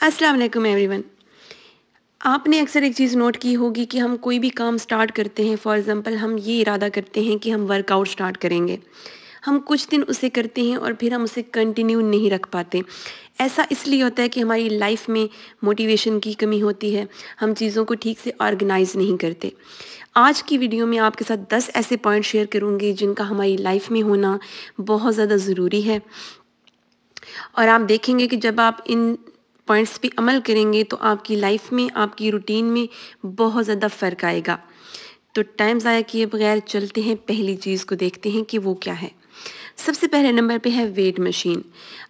अस्सलाम वालेकुम एवरीवन आपने अक्सर एक चीज़ नोट की होगी कि हम कोई भी काम स्टार्ट करते हैं. फॉर एग्ज़ाम्पल हम ये इरादा करते हैं कि हम वर्कआउट स्टार्ट करेंगे. हम कुछ दिन उसे करते हैं और फिर हम उसे कंटिन्यू नहीं रख पाते. ऐसा इसलिए होता है कि हमारी लाइफ में मोटिवेशन की कमी होती है. हम चीज़ों को ठीक से ऑर्गेनाइज नहीं करते. आज की वीडियो में आपके साथ दस ऐसे पॉइंट शेयर करूँगी जिनका हमारी लाइफ में होना बहुत ज़्यादा ज़रूरी है. और आप देखेंगे कि जब आप इन पॉइंट्स पे अमल करेंगे तो आपकी लाइफ में, आपकी रूटीन में बहुत ज़्यादा फ़र्क आएगा। तो टाइम ज़ाया किए बगैर चलते हैं, पहली चीज़ को देखते हैं कि वो क्या है। सबसे पहले नंबर पे है वेट मशीन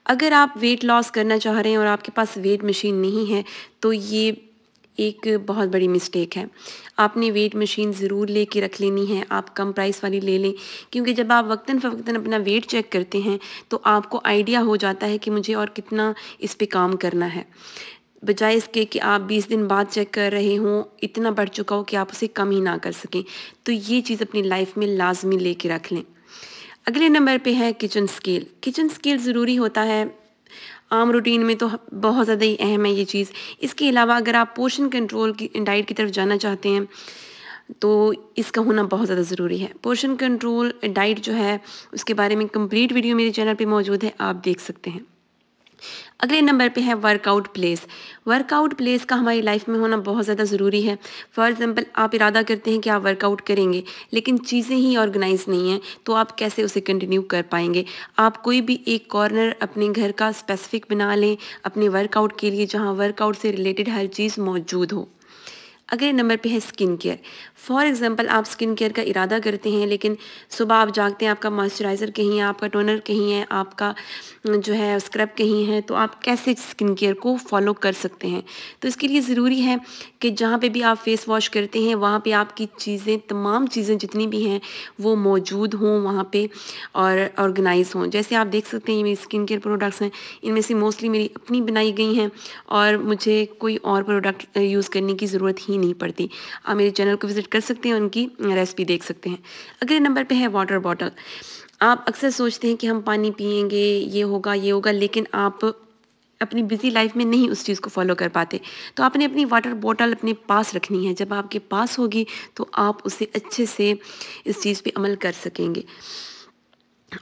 अगर आप वेट लॉस करना चाह रहे हैं और आपके पास वेट मशीन नहीं है तो ये एक बहुत बड़ी मिस्टेक है। आपने वेट मशीन ज़रूर ले के रख लेनी है, आप कम प्राइस वाली ले लें, क्योंकि जब आप वक्ता फ़वक्ता अपना वेट चेक करते हैं तो आपको आइडिया हो जाता है कि मुझे और कितना इस पर काम करना है। बजाय इसके कि आप 20 दिन बाद चेक कर रहे हों, इतना बढ़ चुका हो कि आप उसे कम ही ना कर सकें तो ये चीज़ अपनी लाइफ में लाजमी ले के रख लें। अगले नंबर पे है किचन स्केल किचन स्केल ज़रूरी होता है आम रूटीन में तो बहुत ज़्यादा ही अहम है ये चीज़। इसके अलावा अगर आप पोषण कंट्रोल की डाइट की तरफ़ जाना चाहते हैं तो इसका होना बहुत ज़्यादा ज़रूरी है। पोषण कंट्रोल डाइट जो है, उसके बारे में कंप्लीट वीडियो मेरे चैनल पे मौजूद है, आप देख सकते हैं। अगले नंबर पे है वर्कआउट प्लेस वर्कआउट प्लेस का हमारी लाइफ में होना बहुत ज़्यादा ज़रूरी है. फॉर एग्ज़ाम्पल आप इरादा करते हैं कि आप वर्कआउट करेंगे, लेकिन चीज़ें ही ऑर्गेनाइज नहीं हैं तो आप कैसे उसे कंटिन्यू कर पाएँगे? आप कोई भी एक कॉर्नर अपने घर का स्पेसिफिक बना लें, अपने वर्कआउट के लिए जहाँ वर्कआउट से रिलेटेड हर चीज़ मौजूद हो। अगले नंबर पे है स्किन केयर फॉर एग्ज़ाम्पल आप स्किन केयर का इरादा करते हैं, लेकिन सुबह आप जागते हैं, आपका मॉइस्चराइज़र कहीं है, आपका टोनर कहीं है, आपका जो है स्क्रब कहीं है तो आप कैसे स्किन केयर को फॉलो कर सकते हैं? तो इसके लिए ज़रूरी है कि जहाँ पे भी आप फेस वॉश करते हैं, वहाँ पे आपकी चीज़ें, तमाम चीज़ें जितनी भी हैं, वो मौजूद हों वहाँ पे और ऑर्गेनाइज हों। जैसे आप देख सकते हैं, ये मेरी स्किन केयर प्रोडक्ट्स हैं। इनमें से मोस्टली मेरी अपनी बनाई गई हैं और मुझे कोई और प्रोडक्ट यूज़ करने की ज़रूरत ही नहीं पड़ती। आप मेरे चैनल को विज़िट कर सकते हैं, उनकी रेसिपी देख सकते हैं। अगले नंबर पे है वाटर बॉटल। आप अक्सर सोचते हैं कि हम पानी पियेंगे, ये होगा ये होगा, लेकिन आप अपनी बिज़ी लाइफ में नहीं उस चीज़ को फॉलो कर पाते। तो आपने अपनी वाटर बॉटल अपने पास रखनी है। जब आपके पास होगी तो आप उसे अच्छे से इस चीज़ पे अमल कर सकेंगे।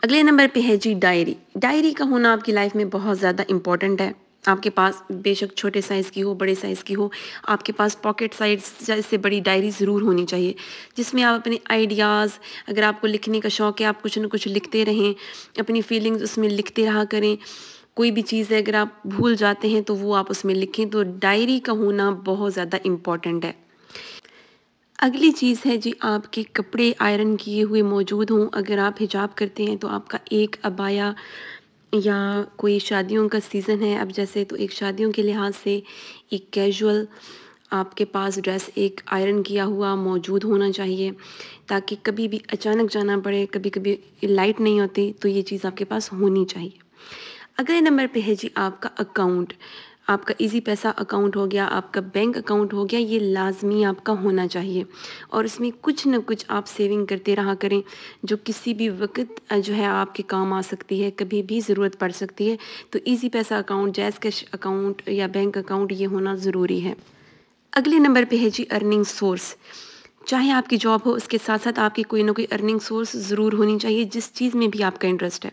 अगले नंबर पे है जी, डायरी। डायरी का होना आपकी लाइफ में बहुत ज़्यादा इंपॉर्टेंट है। आपके पास बेशक छोटे साइज़ की हो, बड़े साइज़ की हो, आपके पास पॉकेट साइज़ से बड़ी डायरी ज़रूर होनी चाहिए, जिसमें आप अपने आइडियाज़ अगर आपको लिखने का शौक़ है, आप कुछ ना कुछ लिखते रहें, अपनी फीलिंग्स उसमें लिखते रहा करें। कोई भी चीज़ है, अगर आप भूल जाते हैं तो वो आप उसमें लिखें तो डायरी का होना बहुत ज़्यादा इंपॉर्टेंट है। अगली चीज़ है जी, आपके कपड़े आयरन किए हुए मौजूद हों। अगर आप हिजाब करते हैं तो आपका एक अबाया या कोई शादियों का सीज़न है, अब जैसे तो एक शादियों के लिहाज से एक कैजुअल आपके पास ड्रेस एक आयरन किया हुआ मौजूद होना चाहिए, ताकि कभी भी अचानक जाना पड़े कभी कभी लाइट नहीं होती तो ये चीज़ आपके पास होनी चाहिए। अगले नंबर पे है जी आपका अकाउंट आपका इजी पैसा अकाउंट हो गया, आपका बैंक अकाउंट हो गया, ये लाजमी आपका होना चाहिए। और इसमें कुछ ना कुछ आप सेविंग करते रहा करें, जो किसी भी वक्त जो है आपके काम आ सकती है, कभी भी ज़रूरत पड़ सकती है। तो इजी पैसा अकाउंट जैज़ कैश अकाउंट या बैंक अकाउंट ये होना ज़रूरी है। अगले नंबर पर है जी अर्निंग सोर्स चाहे आपकी जॉब हो, उसके साथ साथ आपकी कोई ना कोई अर्निंग सोर्स ज़रूर होनी चाहिए, जिस चीज़ में भी आपका इंटरेस्ट है।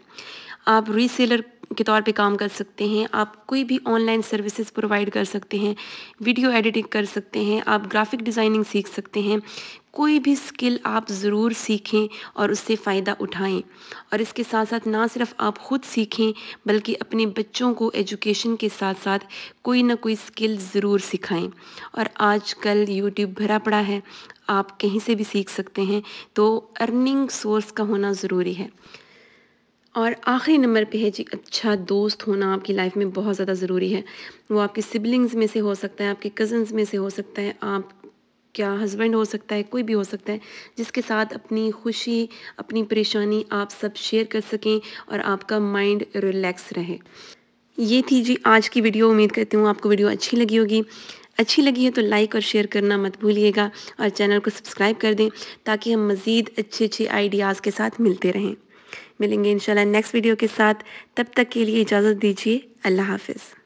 आप रीसेलर के तौर पे काम कर सकते हैं, आप कोई भी ऑनलाइन सर्विसेज़ प्रोवाइड कर सकते हैं वीडियो एडिटिंग कर सकते हैं, आप ग्राफिक डिज़ाइनिंग सीख सकते हैं, कोई भी स्किल आप ज़रूर सीखें और उससे फ़ायदा उठाएँ। और इसके साथ साथ ना सिर्फ़ आप ख़ुद सीखें, बल्कि अपने बच्चों को एजुकेशन के साथ साथ कोई ना कोई स्किल ज़रूर सिखाएँ। और आजकल यूट्यूब भरा पड़ा है, आप कहीं से भी सीख सकते हैं तो अर्निंग सोर्स का होना ज़रूरी है। और आखिरी नंबर पे है जी अच्छा दोस्त होना आपकी लाइफ में बहुत ज़्यादा ज़रूरी है। वो आपके सिबलिंग्स में से हो सकता है, आपके कज़न्स में से हो सकता है, आप क्या हस्बैंड हो सकता है, कोई भी हो सकता है, जिसके साथ अपनी खुशी, अपनी परेशानी आप सब शेयर कर सकें और आपका माइंड रिलैक्स रहे। ये थी जी आज की वीडियो उम्मीद करती हूँ आपको वीडियो अच्छी लगी होगी। अच्छी लगी है तो लाइक और शेयर करना मत भूलिएगा और चैनल को सब्सक्राइब कर दें ताकि हम मज़ीद अच्छे अच्छे आइडियाज़ के साथ मिलते रहें। मिलेंगे इंशाल्लाह नेक्स्ट वीडियो के साथ। तब तक के लिए इजाज़त दीजिए। अल्लाह हाफिज़।